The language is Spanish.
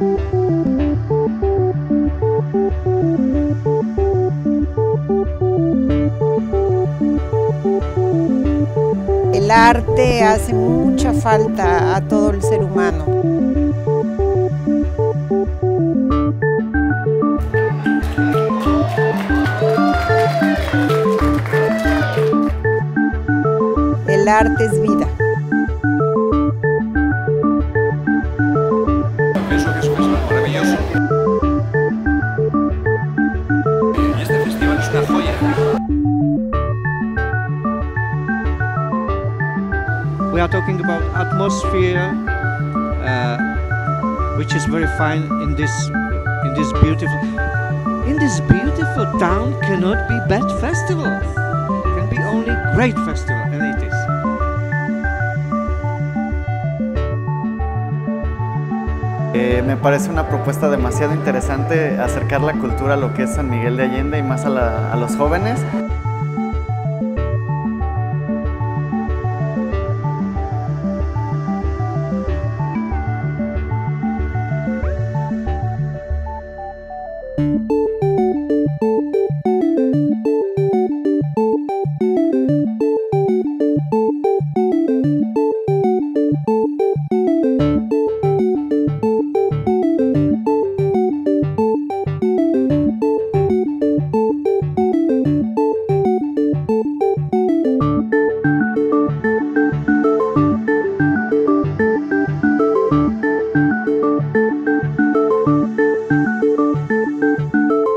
El arte hace mucha falta a todo el ser humano. El arte es vida. We are talking about atmosphere, uh, which is very fine in this in this beautiful in this beautiful town. Cannot be bad festival. Can be only great festival, and it is. Eh, me parece una propuesta demasiado interesante acercar la cultura a lo que es San Miguel de Allende y más a, la- a los jóvenes. Música